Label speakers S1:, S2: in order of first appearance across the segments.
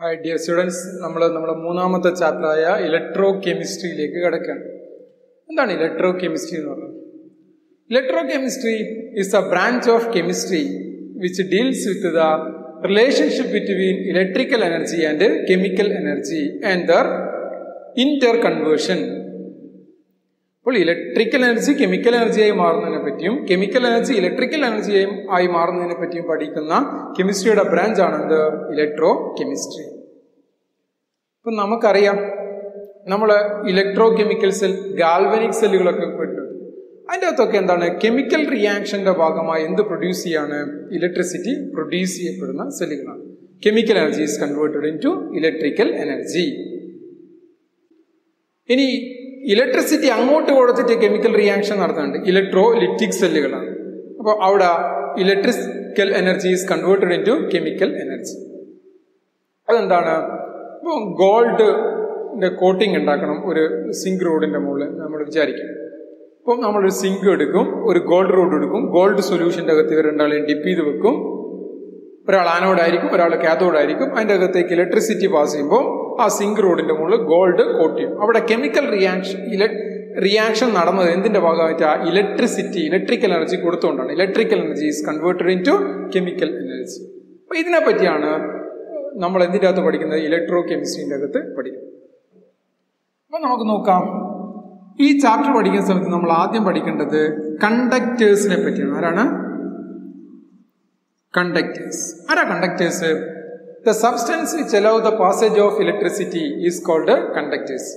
S1: Hi dear students നമ്മൾ നമ്മുടെ മൂന്നാമത്തെ ചാപ്റ്ററായ ഇലക്ട്രോ കെമിസ്ട്രിയിലേക്ക് കിടക്കുകയാണ് എന്താണ് ഇലക്ട്രോ കെമിസ്ട്രി എന്ന് പറയുന്നത് electrochemistry is a branch of chemistry which deals with the relationship between electrical energy and chemical energy and their interconversion അപ്പോൾ electrical energy chemical എനർജിയായി മാറുന്നതിനെ പറ്റിയും കെമിക്കൽ എനർജി ഇലക്ട്രിക്കൽ എനർജിയായി ആയി മാറുന്നതിനെ പറ്റിയും പഠിക്കുന്ന കെമിസ്ട്രിയുടെ ബ്രാഞ്ച് ആണ് എന്ത്? ഇലക്ട്രോ കെമിസ്ട്രി ഇപ്പം നമുക്കറിയാം നമ്മൾ ഇലക്ട്രോ കെമിക്കൽ സെൽ ഗാൽവനിക് സെല്ലുകളൊക്കെ പെട്ടു. അതിന്റെ അകത്തൊക്കെ എന്താണ്? കെമിക്കൽ റിയാക്ഷന്റെ ഭാഗമായി എന്ത് പ്രൊഡ്യൂസ് ചെയ്യാണ്? ഇലക്ട്രിസിറ്റി പ്രൊഡ്യൂസ് ചെയ്യപ്പെടുന്ന സെല്ലുകളാണ് chemical energy is converted into electrical energy ഇനി ഇലക്ട്രിസിറ്റി അങ്ങോട്ട് കൊടുത്തിട്ട് കെമിക്കൽ റിയാക്ഷൻ നടത്തുന്നുണ്ട് ഇലക്ട്രോ ലിറ്റിക് സെല്ലുകളാണ് അപ്പോൾ അവിടെ electrical energy is converted into chemical energy അതെന്താണ് ഇപ്പോൾ ഗോൾഡ് കോട്ടിംഗ് ഉണ്ടാക്കണം ഒരു സിങ്ക് റോഡിന്റെ മുകളിൽ നമ്മൾ വിചാരിക്കും. ഇപ്പം നമ്മളൊരു സിങ്ക് എടുക്കും ഒരു ഗോൾഡ് റോഡ് എടുക്കും. ഗോൾഡ് സൊല്യൂഷന്റെ അകത്ത് ഇവർ രണ്ടാളെയും ഡിപ്പ് ചെയ്ത് വെക്കും. ഒരാൾ ആനോഡായിരിക്കും ഒരാൾ കാത്തോഡായിരിക്കും അതിന്റെ അകത്തേക്ക് ഇലക്ട്രിസിറ്റി പാസ് ചെയ്യുമ്പോൾ ആ സിങ്ക് റോഡിന്റെ മുകളിൽ ഗോൾഡ് കോട്ട് ചെയ്യും അവിടെ കെമിക്കൽ റിയാക്ഷൻ ഇല റിയാക്ഷൻ നടന്നത് എന്തിന്റെ ഭാഗമായിട്ട്? ആ electricity electrical energy കൊടുത്തുകൊണ്ടാണ് electrical energy is converted into chemical energy. അപ്പൊ ഇതിനെ പറ്റിയാണ് നമ്മൾ എന്തിന്റെ അകത്ത് പഠിക്കുന്നത്? ഇലക്ട്രോ കെമിസ്ട്രീന്റെ അകത്ത് പഠിക്കുന്നത്. അപ്പൊ നമുക്ക് നോക്കാം. ഈ ചാപ്റ്റർ പഠിക്കുന്ന സമയത്ത് നമ്മൾ ആദ്യം പഠിക്കേണ്ടത് കണ്ടക്ടേഴ്സിനെ പറ്റിയാണ്. ആരാണ്? കണ്ടക്ടേഴ്സ്. ആരാ conductors? The substance which allow the passage of electricity is called conductors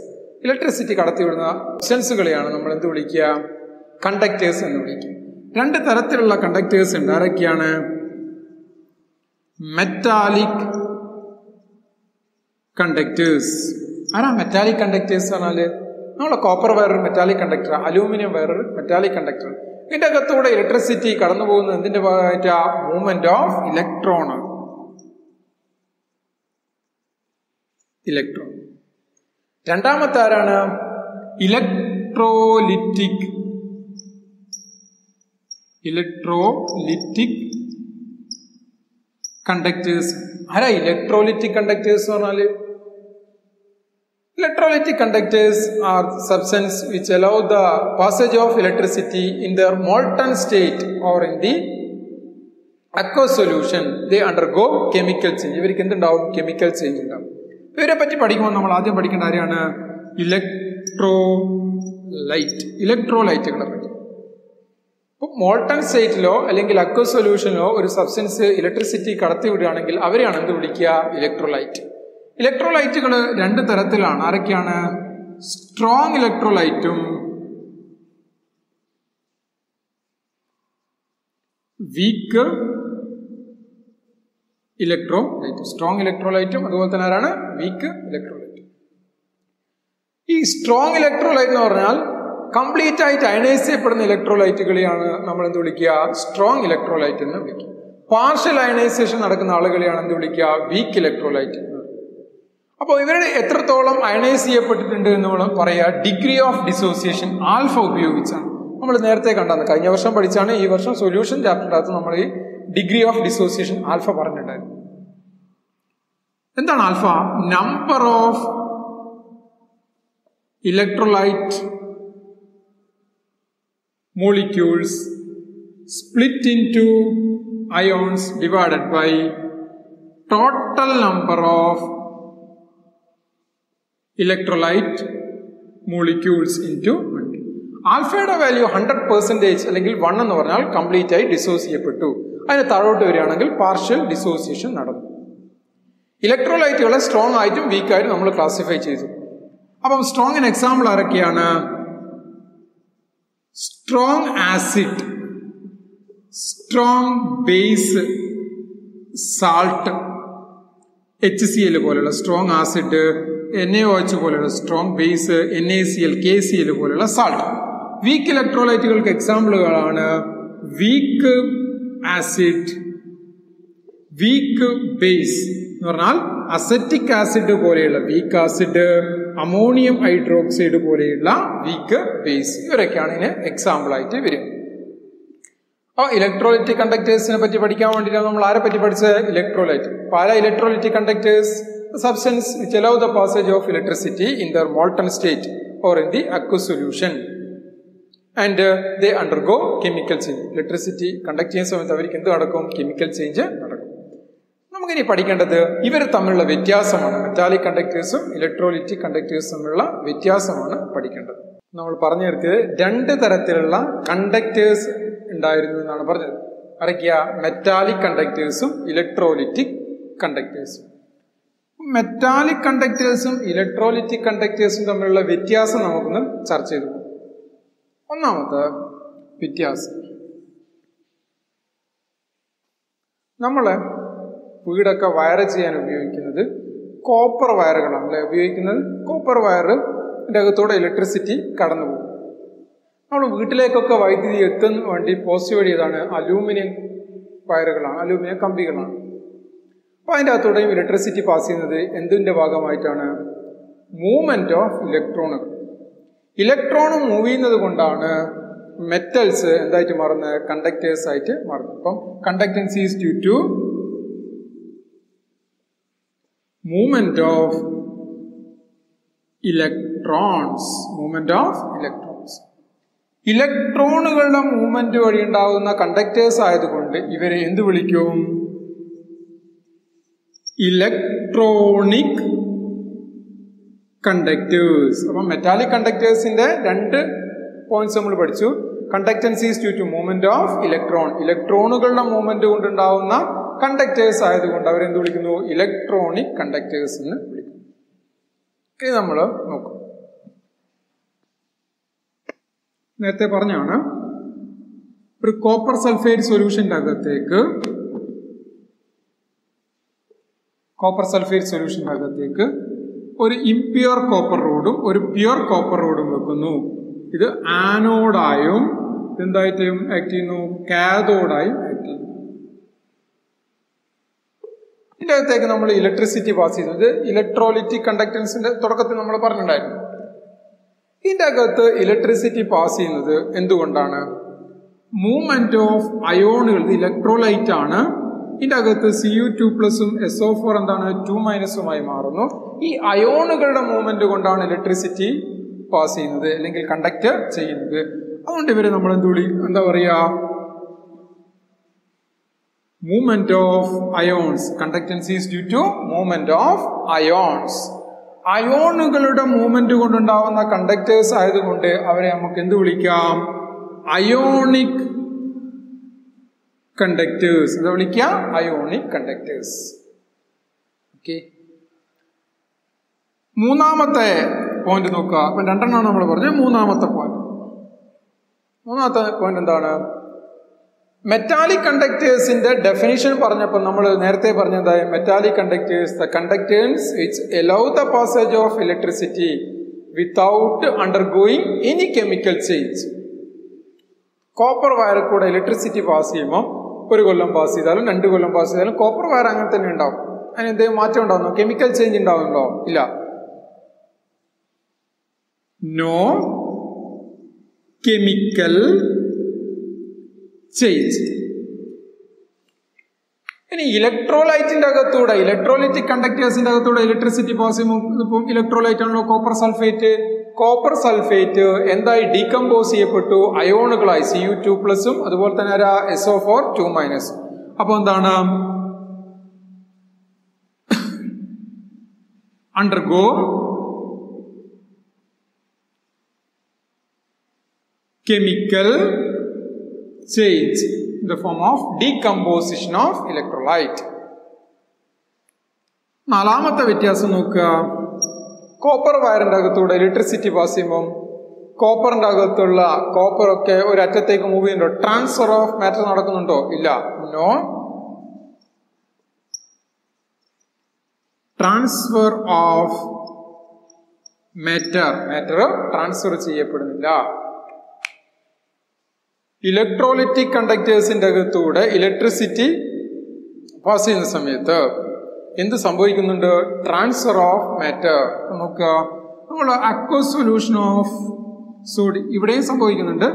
S1: electricity കടത്തിവിടുന്ന സബ്സ്റ്റൻസുകളെയാണ് നമ്മൾ എന്ത് വിളിക്കുക? കണ്ടക്ടേഴ്സ് എന്ന് വിളിക്കുക. രണ്ട് തരത്തിലുള്ള കണ്ടക്ടേഴ്സ് ഉണ്ട്. ആരൊക്കെയാണ്? മെറ്റാലിക് കണ്ടക്ടേഴ്സ് ആരാ മെറ്റാലിക് കണ്ടക്ടേഴ്സ് പറഞ്ഞാൽ? നമ്മളെ കോപ്പർ വയറൊരു മെറ്റാലിക് കണ്ടക്ടർ അലൂമിനിയം വയറൊരു മെറ്റാലിക് കണ്ടക്ടർ ഇതിന്റെ അകത്തൂടെ ഇലക്ട്രിസിറ്റി കടന്നു പോകുന്നത് എന്തിന്റെ ഭാഗമായിട്ട്? മൂവ്മെന്റ് ഓഫ് ഇലക്ട്രോൺ ഇലക്ട്രോൺ രണ്ടാമത്തെ ആരാണ് ഇലക്ട്രോലിറ്റിക് ഇലക്ട്രോലിറ്റിക് കണ്ടക്ടേഴ്സ് ആരാ ഇലക്ട്രോലിറ്റിക് കണ്ടക്ടേഴ്സ് പറഞ്ഞാൽ Electrolytic conductors are substances which allow the passage of electricity in their molten state or in the aqueous solution. They undergo chemical change. ഇവർക്ക് എന്തുണ്ടാവും chemical change ഉണ്ടാവും ഇവരെ പറ്റി പഠിക്കുമ്പോൾ നമ്മൾ ആദ്യം പഠിക്കേണ്ട കാര്യമാണ് ഇലക്ട്രോ ലൈറ്റ് ഇലക്ട്രോലൈറ്റുകളെ പറ്റി ഇപ്പോൾ മോൾട്ടൺ സ്റ്റേറ്റിലോ അല്ലെങ്കിൽ അക്വ സൊല്യൂഷനിലോ ഒരു സബ്സ്റ്റൻസ് ഇലക്ട്രിസിറ്റി കടത്തിവിടുകയാണെങ്കിൽ അവരെയാണ് എന്ത് വിളിക്കുക? ഇലക്ട്രോലൈറ്റ് ഇലക്ട്രോലൈറ്റുകൾ രണ്ട് തരത്തിലാണ്. ആരൊക്കെയാണ്? സ്ട്രോങ് ഇലക്ട്രോലൈറ്റും വീക്ക് ഇലക്ട്രോലൈറ്റ് സ്ട്രോങ് ഇലക്ട്രോലൈറ്റും അതുപോലെ തന്നെ ആരാണ്? വീക്ക് ഇലക്ട്രോലൈറ്റ് ഈ സ്ട്രോങ് ഇലക്ട്രോലൈറ്റ് എന്ന് പറഞ്ഞാൽ കംപ്ലീറ്റ് ആയിട്ട് അയണൈസ് ചെയ്യപ്പെടുന്ന ഇലക്ട്രോലൈറ്റുകളെയാണ് നമ്മൾ എന്ത് വിളിക്കുക? സ്ട്രോങ് ഇലക്ട്രോലൈറ്റ് എന്ന് വിളിക്കുക. പാർഷ്യൽ അയണൈസേഷൻ നടക്കുന്ന ആളുകളെയാണ് എന്ത് വിളിക്കുക? വീക്ക് ഇലക്ട്രോലൈറ്റ് അപ്പോൾ ഇവരുടെ എത്രത്തോളം അയണൈസ് ചെയ്യപ്പെട്ടിട്ടുണ്ട് എന്ന് നമ്മൾ പറയുക? ഡിഗ്രി ഓഫ് ഡിസോസിയേഷൻ ആൽഫ ഉപയോഗിച്ചാണ്. നമ്മൾ നേരത്തെ കണ്ടാണ് കഴിഞ്ഞ വർഷം പഠിച്ചാണ് ഈ വർഷം സൊല്യൂഷൻ ചാപ്റ്ററിനകത്ത് നമ്മൾ ഈ ഡിഗ്രി ഓഫ് ഡിസോസിയേഷൻ ആൽഫ പറഞ്ഞിട്ടുണ്ടായിരുന്നു എന്താണ് alpha number of electrolyte molecules split into ions divided by total number of electrolyte molecules into ആൽഫയുടെ വാല്യൂ ഹൺഡ്രഡ് പെർസെന്റേജ് അല്ലെങ്കിൽ വൺ എന്ന് പറഞ്ഞാൽ കംപ്ലീറ്റ് ആയി ഡിസോസ് ചെയ്യപ്പെട്ടു. അതിന് താഴോട്ട് വരികയാണെങ്കിൽ പാർഷ്യൽ ഡിസോസിയേഷൻ നടന്നു. ഇലക്ട്രോലൈറ്റുകളെ സ്ട്രോങ് ആയിട്ടും വീക്കായിട്ടും നമ്മൾ ക്ലാസിഫൈ ചെയ്തു. അപ്പം സ്ട്രോങ്ങിന് എക്സാമ്പിൾ ആരൊക്കെയാണ്? Strong acid strong base salt H C L പോലെയുള്ള strong acid N A O H പോലെയുള്ള strong base N A C L K C L പോലെയുള്ള സാൾട്ട് വീക്ക് ഇലക്ട്രോലൈറ്റുകൾക്ക് എക്സാമ്പിളുകളാണ് വീക്ക് ആസിഡ് വീക്ക് ബേസ് എന്ന് പറഞ്ഞാൽ അസറ്റിക് ആസിഡ് പോലെയുള്ള weak acid ammonium hydroxide പോലെയുള്ള weak base ഇവരൊക്കെയാണ് ഇതിന് എക്സാമ്പിൾ ആയിട്ട് വരും അപ്പോൾ ഇലക്ട്രോലൈറ്റിക് കണ്ടക്ടേഴ്സിനെ പറ്റി പഠിക്കാൻ വേണ്ടിയിട്ടാണ് നമ്മൾ ആരെ പറ്റി പഠിച്ചത്? ഇലക്ട്രോലൈറ്റ് പല electrolytic conductors substance which allow the passage of electricity in their molten state or in the aqua solution and they undergo chemical change electricity conduct ചെയ്യുന്ന സമയത്ത് അവർക്ക് എന്ത് നടക്കും? കെമിക്കൽ ചേഞ്ച് നടക്കും. നമുക്കിനി പഠിക്കേണ്ടത് ഇവർ തമ്മിലുള്ള വ്യത്യാസമാണ്. മെറ്റാലിക് കണ്ടക്ടേഴ്സും ഇലക്ട്രോലിറ്റിക് കണ്ടക്ടേഴ്സും തമ്മിലുള്ള വ്യത്യാസമാണ് പഠിക്കേണ്ടത്. നമ്മൾ പറഞ്ഞു നിർത്തിയത് രണ്ട് തരത്തിലുള്ള കണ്ടക്ടേഴ്സ് ഉണ്ടായിരുന്നു എന്നാണ് പറഞ്ഞത്. അറിയിക്കുക മെറ്റാലിക് കണ്ടക്ടേഴ്സും ഇലക്ട്രോലിറ്റിക് കണ്ടക്ടേഴ്സും മെറ്റാലിക് കണ്ടക്ടേഴ്സും ഇലക്ട്രോലിറ്റിക് കണ്ടക്ടേഴ്സും തമ്മിലുള്ള വ്യത്യാസം നമുക്കൊന്ന് ചർച്ച ചെയ്തു ഒന്നാമത്തെ വ്യത്യാസം. നമ്മൾ വീടൊക്കെ വയർ ചെയ്യാൻ ഉപയോഗിക്കുന്നത് കോപ്പർ വയറുകളാണ് അല്ലെ? ഉപയോഗിക്കുന്നത് കോപ്പർ വയറിന്റെ അകത്തൂടെ ഇലക്ട്രിസിറ്റി കടന്നു പോകും. നമ്മൾ വീട്ടിലേക്കൊക്കെ വൈദ്യുതി എത്തുന്ന വേണ്ടി പോസിറ്റീവ് വഴിയതാണ് അലൂമിനിയം വയറുകളാണ് അലൂമിനിയം കമ്പികളാണ്. അപ്പോൾ അതിന്റെ അകത്തൂടെയും ഇലക്ട്രിസിറ്റി പാസ് ചെയ്യുന്നത് എന്തിന്റെ ഭാഗമായിട്ടാണ്? മൂവ്മെന്റ് ഓഫ് ഇലക്ട്രോണുകൾ ഇലക്ട്രോൺ മൂവ് ചെയ്യുന്നത് കൊണ്ടാണ് മെറ്റൽസ് എന്തായിട്ട് മാറുന്നത്? കണ്ടക്ടേഴ്സ് ആയിട്ട് മാറുന്നത്. അപ്പം conductance is due to movement of electrons movement of electrons ഇലക്ട്രോണുകളുടെ മൂവ്മെന്റ് വഴി ഉണ്ടാകുന്ന കണ്ടക്ടേഴ്സ് ആയതുകൊണ്ട് ഇവരെ എന്ത് വിളിക്കും? ഇലക്ട്രോണിക് കണ്ടക്ടേഴ്സ് അപ്പം മെറ്റാലിക് കണ്ടക്ടേഴ്സിന്റെ രണ്ട് പോയിന്റ്സ് നമ്മൾ പഠിച്ചു. Conductance is due to movement of electron ഇലക്ട്രോണുകളുടെ മൂവ്മെന്റ് കൊണ്ടുണ്ടാവുന്ന കണ്ടക്ടേഴ്സ് ആയതുകൊണ്ട് അവരെന്ത് വിളിക്കുന്നു? ഇലക്ട്രോണിക് കണ്ടക്ടേഴ്സ് എന്ന് വിളിക്കുന്നു. ഇത് നമ്മൾ നോക്കും. നേരത്തെ പറഞ്ഞാണ് ഒരു കോപ്പർ സൾഫേറ്റ് സൊല്യൂഷന്റെ അകത്തേക്ക് കോപ്പർ സൾഫേറ്റ് സൊല്യൂഷന്റെ അകത്തേക്ക് ഒരു ഇംപ്യൂർ കോപ്പർ റോഡും ഒരു പ്യുർ കോപ്പർ റോഡും വെക്കുന്നു. ഇത് ആനോഡായും എന്തായിട്ടും ആക്ട് ചെയ്യുന്നു? കാതോഡായും ആക്ട് ചെയ്യുന്നു. ഇതിന്റെ അകത്തേക്ക് നമ്മൾ ഇലക്ട്രിസിറ്റി പാസ് ചെയ്യുന്നത് ഇലക്ട്രോലിറ്റിക് കണ്ടക്ടൻസിന്റെ തുടക്കത്തിൽ നമ്മൾ പറഞ്ഞിട്ടുണ്ടായിരുന്നു. ഇതിന്റെ അകത്ത് ഇലക്ട്രിസിറ്റി പാസ് ചെയ്യുന്നത് എന്തുകൊണ്ടാണ്? മൂവ്മെന്റ് ഓഫ് അയോണുകൾ ഇലക്ട്രോലൈറ്റ് ആണ്. ഇതിന്റെ അകത്ത് സി യു ടു പ്ലസും എസ് ഒ ഫോർ എന്താണ്? ടു മൈനസുമായി മാറുന്നു. ഈ അയോണുകളുടെ മൂവ്മെന്റ് കൊണ്ടാണ് ഇലക്ട്രിസിറ്റി പാസ് ചെയ്യുന്നത് അല്ലെങ്കിൽ കണ്ടക്ട് ചെയ്യുന്നത്. അതുകൊണ്ട് ഇവരെ നമ്മൾ എന്ത് വിളി എന്താ പറയുക movement of ions conductance is due to movement of ions അയോണുകളുടെ movement കൊണ്ടുണ്ടാവുന്ന കണ്ടക്ടേഴ്സ് ആയതുകൊണ്ട് അവരെ നമുക്ക് എന്ത് വിളിക്കാം? അയോണിക് കണ്ടക്ടേഴ്സ് എന്താ വിളിക്കുക അയോണിക് കണ്ടക്ടേഴ്സ് ഓക്കെ മൂന്നാമത്തെ പോയിന്റ് നോക്കുക അപ്പൊ രണ്ടെണ്ണമാണ് നമ്മൾ പറഞ്ഞത്. മൂന്നാമത്തെ പോയിന്റ് മൂന്നാമത്തെ പോയിന്റ് എന്താണ്? മെറ്റാലിക് കണ്ടക്ടേഴ്സിന്റെ ഡെഫിനിഷൻ പറഞ്ഞപ്പോൾ നമ്മൾ നേരത്തെ പറഞ്ഞതായി. Metallic conductors the conductors which allow the passage of electricity without undergoing any chemical change copper വയറിൽ കൂടെ ഇലക്ട്രിസിറ്റി പാസ് ചെയ്യുമ്പോൾ ഒരു കൊല്ലം പാസ് ചെയ്താലും രണ്ട് കൊല്ലം പാസ് ചെയ്താലും കോപ്പർ വയർ അങ്ങനെ തന്നെ ഉണ്ടാവും. അതിന് എന്തെങ്കിലും മാറ്റം ഉണ്ടാവുന്നു? കെമിക്കൽ ചേഞ്ച് ഉണ്ടാവുന്നുണ്ടോ? ഇല്ല. നോ കെമിക്കൽ ചേഞ്ച് ഇനി ഇലക്ട്രോലൈറ്റിന്റെ അകത്തൂടെ ഇലക്ട്രോലൈറ്റിക് കണ്ടക്ടേഴ്സിന്റെ അകത്തൂടെ ഇലക്ട്രിസിറ്റി പാസ് ചെയ്യുമ്പോൾ ഇപ്പം ഇലക്ട്രോലൈറ്റ് ആണല്ലോ കോപ്പർ സൾഫേറ്റ് കോപ്പർ സൾഫേറ്റ് എന്തായി ഡീകമ്പോസ് ചെയ്യപ്പെട്ടു? അയോണുകളായി. സി യു ടു പ്ലസും അതുപോലെ തന്നെ ആരാ S O four two minus അപ്പൊ എന്താണ്? Undergo chemical change in the form of of electrolyte. നാലാമത്തെ വ്യത്യാസം നോക്കുക. കോപ്പർ വയറിന്റെ അകത്തൂടെ ഇലക്ട്രിസിറ്റി പാസ് ചെയ്യുമ്പം കോപ്പറിന്റെ അകത്തുള്ള കോപ്പറൊക്കെ ഒരു അറ്റത്തേക്ക് മൂവ് ചെയ്യുന്നുണ്ടോ? ട്രാൻസ്ഫർ ഓഫ് മാറ്റർ നടക്കുന്നുണ്ടോ? ഇല്ല. No transfer of matter matter transfer ചെയ്യപ്പെടുന്നില്ല. ഇലക്ട്രോലിറ്റിക് കണ്ടക്ടേഴ്സിന്റെ അകത്തൂടെ ഇലക്ട്രിസിറ്റി പാസ് ചെയ്യുന്ന സമയത്ത് എന്ത് സംഭവിക്കുന്നുണ്ട്? ട്രാൻസ്ഫർ ഓഫ് മാറ്റർ നോക്കുക. നമ്മൾ അക്വ സൊല്യൂഷൻ ഓഫ് സോഡി ഇവിടെയും സംഭവിക്കുന്നുണ്ട്.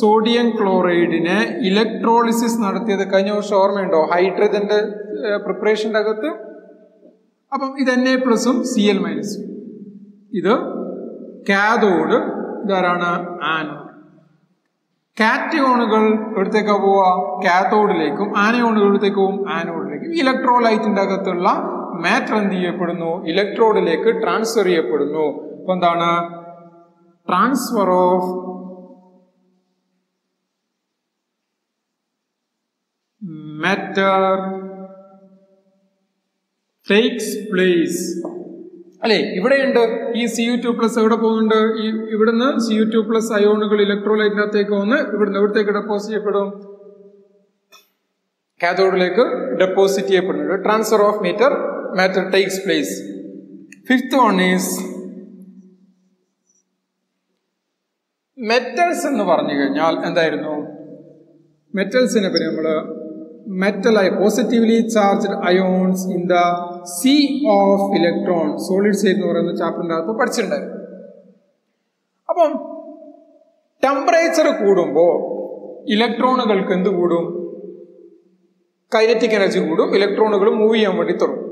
S1: സോഡിയം ക്ലോറൈഡിനെ ഇലക്ട്രോളിസിസ് നടത്തിയത് കഴിഞ്ഞ വർഷം ഓർമ്മയുണ്ടോ? ഹൈഡ്രജന്റെ പ്രിപ്പറേഷന്റെ അകത്ത്? അപ്പം ഇത് എൻ എ പ്ലസും സി എൽ മൈനസും ഇത് കാഥോഡ്. ഇതാരാണ്? ആനോഡ് കാറ്റയോണുകൾ എവിടത്തേക്കാ പോവുക കാത്തോഡിലേക്കും ആനയോണുകൾ എവിടത്തേക്ക് പോവും ആനോഡിലേക്കും. ഇലക്ട്രോലൈറ്റിന്റെ അകത്തുള്ള മാറ്റർ എന്ത് ചെയ്യപ്പെടുന്നു? ഇലക്ട്രോഡിലേക്ക് ട്രാൻസ്ഫർ ചെയ്യപ്പെടുന്നു. അപ്പൊ എന്താണ്? Transfer of matter takes place അല്ലെ? ഇവിടെയുണ്ട് ഈ സി യു ടു പ്ലസ് എവിടെ പോകുന്നുണ്ട്? ഈ ഇവിടുന്ന് സി യു ടു പ്ലസ് അയോണുകൾ ഇലക്ട്രോലൈറ്റിനകത്തേക്ക് വന്ന് ഇവിടുന്ന് എവിടത്തേക്ക് ഡെപ്പോസിറ്റ് ചെയ്യപ്പെടും? കാഥോഡിലേക്ക് ഡെപ്പോസിറ്റ് ചെയ്യപ്പെടുന്നുണ്ട്. Transfer of meter matter takes place fifth one is metals എന്ന് പറഞ്ഞു കഴിഞ്ഞാൽ എന്തായിരുന്നു? മെറ്റൽസിനെ പിന്നെ നമ്മൾ metal positively charged ions in the sea of electron solid state എന്ന് പറയുന്ന ചാപ്റ്ററിന്റെ അകത്ത് പഠിച്ചിട്ടുണ്ടായിരുന്നു. അപ്പം ടെമ്പറേച്ചർ കൂടുമ്പോൾ ഇലക്ട്രോണുകൾക്ക് എന്ത് കൂടും? കൈനറ്റിക് എനർജി കൂടും. ഇലക്ട്രോണുകൾ മൂവ് ചെയ്യാൻ വേണ്ടി തുടങ്ങും.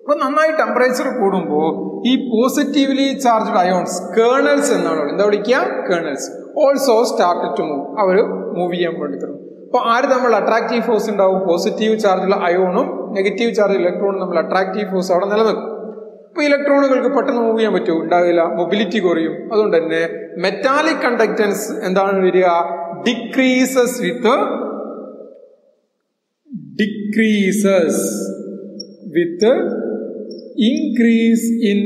S1: അപ്പൊ നന്നായി ടെമ്പറേച്ചർ കൂടുമ്പോൾ ഈ പോസിറ്റീവ്ലി ചാർജ്ഡ് അയോൺസ് കേണൽസ് എന്നാണ്. എന്താ വിളിക്കുക? Kernels also start to move our move ചെയ്യാൻ വേണ്ടി തുടങ്ങും. അപ്പൊ ആര് തമ്മിൽ അട്രാക്റ്റീവ് ഫോഴ്സ് ഉണ്ടാവും? പോസിറ്റീവ് ചാർജുള്ള അയോണും നെഗറ്റീവ് ചാർജ് ഇലക്ട്രോണും തമ്മിൽ അട്രാക്റ്റീവ് ഫോഴ്സ് അവിടെ നിലനിൽക്കും. അപ്പൊ ഇലക്ട്രോണുകൾക്ക് പെട്ടെന്ന് മൂവ് ചെയ്യാൻ പറ്റുമോ? ഉണ്ടാവില്ല. മൊബിലിറ്റി കുറയും. അതുകൊണ്ട് തന്നെ മെറ്റാലിക് കണ്ടക്ടൻസ് എന്താണ് വരിക? Decreases with decreases with increase in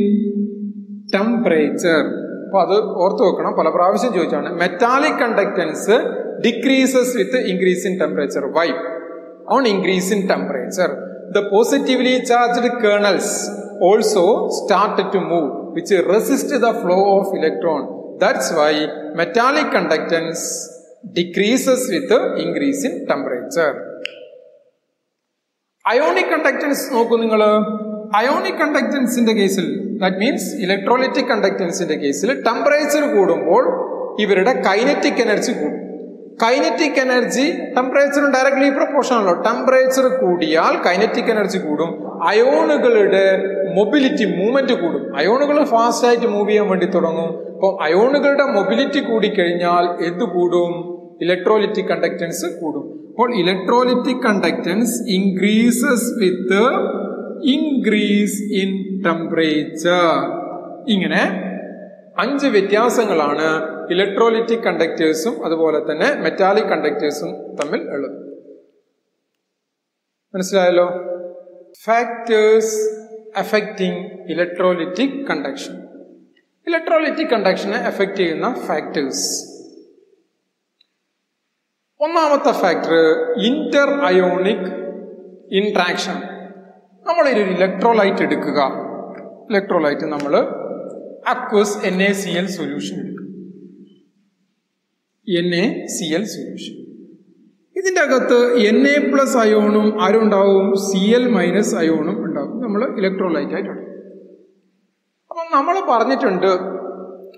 S1: temperature അപ്പൊ അത് ഓർത്തു വെക്കണം. പല പ്രാവശ്യം ചോദിച്ചാണ്. Metallic conductance decreases with increase in temperature why on increase in temperature the positively charged kernels also start to move which resist the flow of electron that's why metallic conductance decreases with increase in temperature ionic conductance നോക്കൂ നിങ്ങൾ ionic കണ്ടക്ടൻസിന്റെ കേസിൽ that means electrolytic കണ്ടക്ടൻസിന്റെ കേസിൽ temperature കൂടുമ്പോൾ ഇവരുടെ kinetic energy കൂടും kinetic energy ടെമ്പറേച്ചറും directly proportion ആണല്ലോ. Temperature കൂടിയാൽ കൈനറ്റിക് എനർജി കൂടും. അയോണുകളുടെ മൊബിലിറ്റി മൂവ്മെന്റ് കൂടും. അയോണുകൾ ഫാസ്റ്റ് ആയിട്ട് മൂവ് ചെയ്യാൻ വേണ്ടി തുടങ്ങും. അപ്പോൾ അയോണുകളുടെ മൊബിലിറ്റി കൂടി കഴിഞ്ഞാൽ എന്ത് കൂടും? ഇലക്ട്രോലിറ്റിക് കണ്ടക്ടൻസ് കൂടും. അപ്പോൾ electrolytic conductance increases with increase in temperature ഇങ്ങനെ അഞ്ച് വ്യത്യാസങ്ങളാണ് ഇലക്ട്രോലിറ്റിക് കണ്ടക്ടേഴ്സും അതുപോലെ തന്നെ മെറ്റാലിക് കണ്ടക്ടേഴ്സും തമ്മിൽ ഉള്ളത്. മനസ്സിലായല്ലോ? Factors affecting electrolytic conduction electrolytic കണ്ടക്ഷനെ effect ചെയ്യുന്ന ഫാക്ടേഴ്സ് ഒന്നാമത്തെ ഫാക്ടർ ഇന്റർ അയോണിക് ഇൻട്രാക്ഷൻ നമ്മൾ ഒരു ഇലക്ട്രോലൈറ്റ് എടുക്കുക. ഇലക്ട്രോലൈറ്റ് നമ്മൾ aqueous N A C L solution എടുക്കും N A C L solution ഇതിന്റെ അകത്ത് എൻ എ പ്ലസ് അയോണും ആരുണ്ടാവും സി എൽ മൈനസ് അയോണും ഉണ്ടാവും. നമ്മൾ ഇലക്ട്രോലൈറ്റ് ആയിട്ടുണ്ട് അപ്പം നമ്മൾ പറഞ്ഞിട്ടുണ്ട്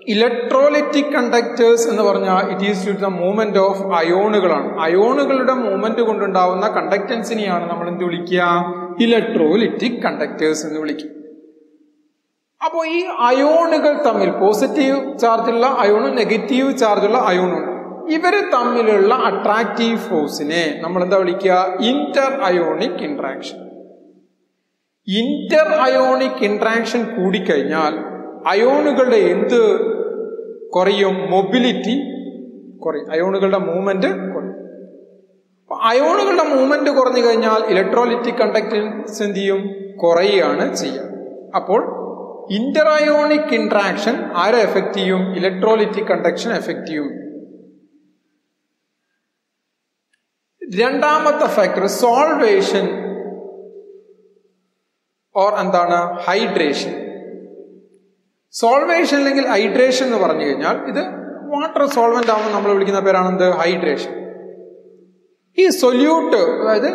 S1: ഇലക്ട്രോലിറ്റിക് കണ്ടക്ടേഴ്സ് എന്ന് പറഞ്ഞാൽ it is to the movement of അയോണുകളാണ് അയോണുകളുടെ മൂവ്മെന്റ് കൊണ്ടുണ്ടാവുന്ന കണ്ടക്ടൻസിനെയാണ് നമ്മൾ എന്ത് വിളിക്കുക? ഇലക്ട്രോലിറ്റിക് കണ്ടക്ടേഴ്സ് എന്ന് വിളിക്കുക. അപ്പോൾ ഈ അയോണുകൾ തമ്മിൽ പോസിറ്റീവ് ചാർജുള്ള അയോണും നെഗറ്റീവ് ചാർജുള്ള അയോണും ഇവർ തമ്മിലുള്ള അട്രാക്റ്റീവ് ഫോഴ്സിനെ നമ്മൾ എന്താ വിളിക്കുക? Inter ionic interaction inter ionic interaction കൂടിക്കഴിഞ്ഞാൽ അയോണുകളുടെ എന്ത് കുറയും? മൊബിലിറ്റി കുറയും. അയോണുകളുടെ മൂവ്മെന്റ് കുറയും. അയോണുകളുടെ മൂവ്മെന്റ് കുറഞ്ഞു കഴിഞ്ഞാൽ ഇലക്ട്രോലിറ്റിക് കണ്ടക്ടൻസ് എന്ത് ചെയ്യും? കുറയുകയാണ് ചെയ്യുക. അപ്പോൾ ഇന്റർ അയോണിക് ഇൻട്രാക്ഷൻ ആരെ എഫക്റ്റ് ചെയ്യും? ഇലക്ട്രോലിറ്റിക് കണ്ടക്ഷൻ എഫക്റ്റ് ചെയ്യും. രണ്ടാമത്തെ ഫാക്ടർ സോൾവേഷൻ ഓർ എന്താണ്? ഹൈഡ്രേഷൻ സോൾവേഷൻ അല്ലെങ്കിൽ ഹൈഡ്രേഷൻ എന്ന് പറഞ്ഞു കഴിഞ്ഞാൽ ഇത് വാട്ടർ സോൾവെന്റ് ആവുമ്പോൾ നമ്മൾ വിളിക്കുന്ന പേരാണെന്ത്? ഹൈഡ്രേഷൻ ഈ സൊല്യൂട്ട് അതായത്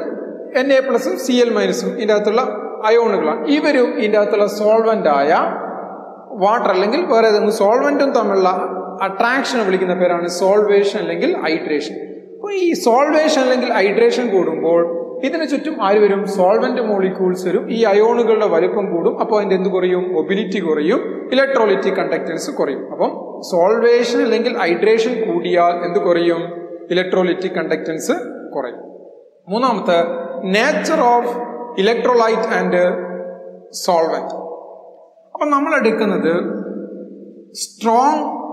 S1: എൻ എ പ്ലസും സി എൽ മൈനസും ഇതിന്റെ അകത്തുള്ള അയോണുകളാണ് ഇവരും ഇതിന്റെ അകത്തുള്ള സോൾവെന്റ് ആയ വാട്ടർ അല്ലെങ്കിൽ വേറെ ഏതെങ്കിലും സോൾവെന്റും തമ്മിലുള്ള അട്രാക്ഷൻ വിളിക്കുന്ന പേരാണ് സോൾവേഷൻ അല്ലെങ്കിൽ ഹൈഡ്രേഷൻ അപ്പോൾ ഈ സോൾവേഷൻ അല്ലെങ്കിൽ ഹൈഡ്രേഷൻ കൂടുമ്പോൾ ഇതിന് ചുറ്റും ആര് വരും? സോൾവെന്റ് മോളിക്യൂൾസ് വരും. ഈ അയോണുകളുടെ വലുപ്പം കൂടും. അപ്പോൾ അതിന്റെ എന്ത് കുറയും? മൊബിലിറ്റി കുറയും. ഇലക്ട്രോളിറ്റി കണ്ടക്ടൻസ് കുറയും. അപ്പം സോൾവേഷൻ അല്ലെങ്കിൽ ഹൈഡ്രേഷൻ കൂടിയാൽ എന്ത് കുറയും? ഇലക്ട്രോളിറ്റി കണ്ടക്ടൻസ് കുറയും. മൂന്നാമത്തെ nature of electrolyte and solvent അപ്പം നമ്മൾ എടുക്കുന്നത് സ്ട്രോങ്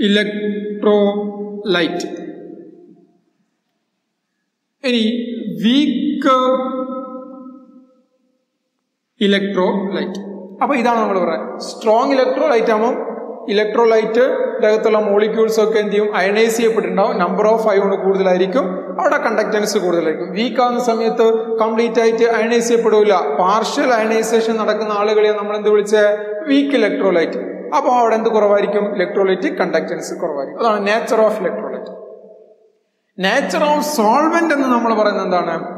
S1: ഇലക്ട്രോലൈറ്റ് ഇനി വീക്ക് ഇലക്ട്രോലൈറ്റ് അപ്പൊ ഇതാണ് നമ്മൾ പറയുന്നത് സ്ട്രോങ് ഇലക്ട്രോലൈറ്റ് ആകുമ്പോൾ ഇലക്ട്രോലൈറ്റ് അകത്തുള്ള മോളിക്യൂൾസ് ഒക്കെ എന്ത് ചെയ്യും? അയണൈസ് ചെയ്യപ്പെട്ടിട്ടുണ്ടാവും. നമ്പർ ഓഫ് അയോൺ കൂടുതലായിരിക്കും. അവിടെ കണ്ടക്ടൻസ് കൂടുതലായിരിക്കും. വീക്ക് ആകുന്ന സമയത്ത് കംപ്ലീറ്റ് ആയിട്ട് അയണൈസ് ചെയ്യപ്പെടില്ല പാർഷ്യൽ അയണൈസേഷൻ നടക്കുന്ന ആളുകളെ നമ്മൾ എന്ത് വിളിച്ച? വീക്ക് ഇലക്ട്രോലൈറ്റ് അപ്പോൾ അവിടെ എന്ത് കുറവായിരിക്കും? ഇലക്ട്രോലൈറ്റിക് കണ്ടക്ടൻസ് കുറവായിരിക്കും. അതാണ് nature of electrolyte nature of solvent എന്ന് നമ്മൾ പറയുന്നത് എന്താണ്?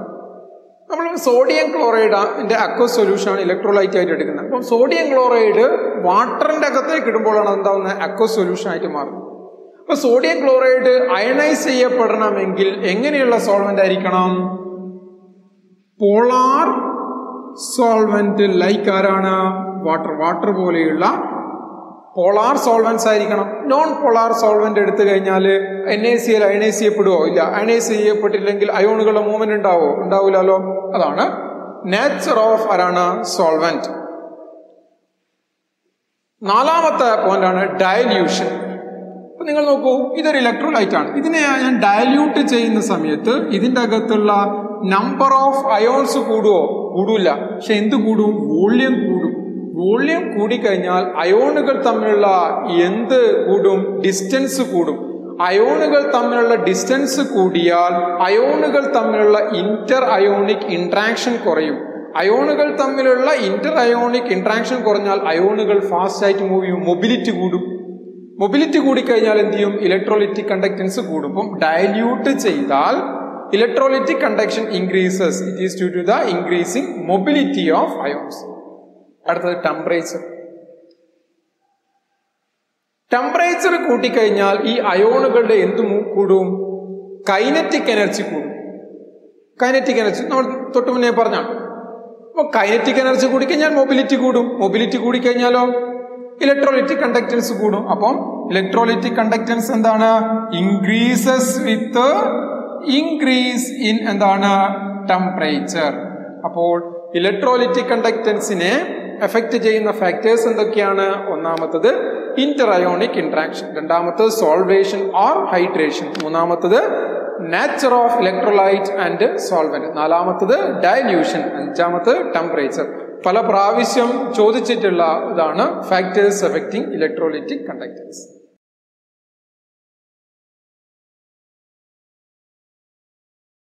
S1: നമ്മൾ സോഡിയം ക്ലോറൈഡിന്റെ അക്വ സൊല്യൂഷൻ ആണ് ഇലക്ട്രോലൈറ്റ് ആയിട്ട് എടുക്കുന്നത്. അപ്പം സോഡിയം ക്ലോറൈഡ് വാട്ടറിന്റെ അകത്തേക്ക് ഇടുമ്പോഴാണ് എന്താവുന്നത്? അക്വ സൊല്യൂഷൻ ആയിട്ട് മാറുന്നത്. അപ്പൊ സോഡിയം ക്ലോറൈഡ് അയണൈസ് ചെയ്യപ്പെടണമെങ്കിൽ എങ്ങനെയുള്ള സോൾവെന്റ് ആയിരിക്കണം? പോളാർ സോൾവെന്റ് ലൈക്ക് ആരാണ്? വാട്ടർ വാട്ടർ പോലെയുള്ള പോളാർ സോൾവൻസ് ആയിരിക്കണം. നോൺ പോളാർ സോൾവെന്റ് എടുത്തു കഴിഞ്ഞാൽ എൻ എ എൽ അയണൈസ് ചെയ്യപ്പെടുവോ ഇല്ല. അയണൈസ് ചെയ്യപ്പെട്ടില്ലെങ്കിൽ അയോണുകളുടെ മൂവ്മെന്റ് ഉണ്ടാവോ? ഉണ്ടാവില്ലല്ലോ. അതാണ് നേച്ചർ ഓഫ് ആരാണ് സോൾവെന്റ് നാലാമത്തെ പോയിന്റ് ആണ് ഡയല്യൂഷൻ അപ്പൊ നിങ്ങൾ നോക്കൂ ഇതൊരു ഇലക്ട്രോലൈറ്റ് ആണ്. ഇതിനെ ഞാൻ ഡയല്യൂട്ട് ചെയ്യുന്ന സമയത്ത് ഇതിന്റെ അകത്തുള്ള നമ്പർ ഓഫ് അയോൺസ് കൂടുവോ? കൂടൂല പക്ഷെ എന്ത് കൂടും? വോള്യം കൂടും. വോള്യം കൂടിക്കഴിഞ്ഞാൽ അയോണുകൾ തമ്മിലുള്ള എന്ത് കൂടും? ഡിസ്റ്റൻസ് കൂടും. അയോണുകൾ തമ്മിലുള്ള ഡിസ്റ്റൻസ് കൂടിയാൽ അയോണുകൾ തമ്മിലുള്ള ഇന്റർ അയോണിക് ഇൻട്രാക്ഷൻ കുറയും. അയോണുകൾ തമ്മിലുള്ള ഇന്റർ അയോണിക് ഇൻട്രാക്ഷൻ കുറഞ്ഞാൽ അയോണുകൾ ഫാസ്റ്റ് ആയിട്ട് മൂവ് ചെയ്യും. മൊബിലിറ്റി കൂടും. മൊബിലിറ്റി കൂടിക്കഴിഞ്ഞാൽ എന്ത് ചെയ്യും? ഇലക്ട്രോലിറ്റിക് കണ്ടക്ടൻസ് കൂടും. അപ്പം ഡയല്യൂട്ട് ചെയ്താൽ electrolytic conduction increases it is due to the increasing mobility of ions അടുത്തത് ടെമ്പറേച്ചർ ടെമ്പറേച്ചർ കൂട്ടിക്കഴിഞ്ഞാൽ ഈ അയോണുകളുടെ എന്ത് കൂടും? കൈനറ്റിക് എനർജി കൂടും. കൈനറ്റിക് എനർജി നമ്മൾ തൊട്ട് മുന്നേ പറഞ്ഞാണ് അപ്പോൾ കൈനറ്റിക് എനർജി കൂടിക്കഴിഞ്ഞാൽ മൊബിലിറ്റി കൂടും. മൊബിലിറ്റി കൂടിക്കഴിഞ്ഞാലോ? ഇലക്ട്രോലിറ്റിക് കണ്ടക്ടൻസ് കൂടും. അപ്പം ഇലക്ട്രോലിറ്റിക് കണ്ടക്ടൻസ് എന്താണ്? ഇൻക്രീസസ് വിത്ത് ഇൻക്രീസ് ഇൻ എന്താണ്? ടെമ്പറേച്ചർ അപ്പോൾ ഇലക്ട്രോലിറ്റിക് കണ്ടക്ടൻസിനെ എഫക്ട് ചെയ്യുന്ന ഫാക്ടേഴ്സ് എന്തൊക്കെയാണ്? ഒന്നാമത്തത് ഇന്റർ അയോണിക് ഇന്ററാക്ഷൻ രണ്ടാമത്തത് സോൾവേഷൻ ഓർ ഹൈഡ്രേഷൻ മൂന്നാമത്തത് nature of electrolyte and solvent നാലാമത്തത് ഡയല്യൂഷൻ അഞ്ചാമത്തത് ടെമ്പറേച്ചർ പല പ്രാവശ്യം ചോദിച്ചിട്ടുള്ള ഇതാണ് ഫാക്ടേഴ്സ് എഫക്റ്റിംഗ് ഇലക്ട്രോലൈറ്റിക് കണ്ടക്ടൻസ്